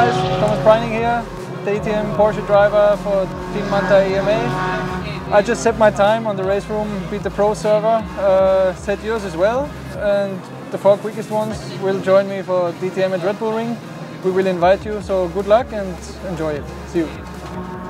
Guys, Thomas Preining here, DTM Porsche driver for Team Manthey EMA. I just set my time on the RaceRoom, beat the pro server, uh, set yours as well, and the four quickest ones will join me for DTM at Red Bull Ring. We will invite you, so good luck and enjoy it. See you.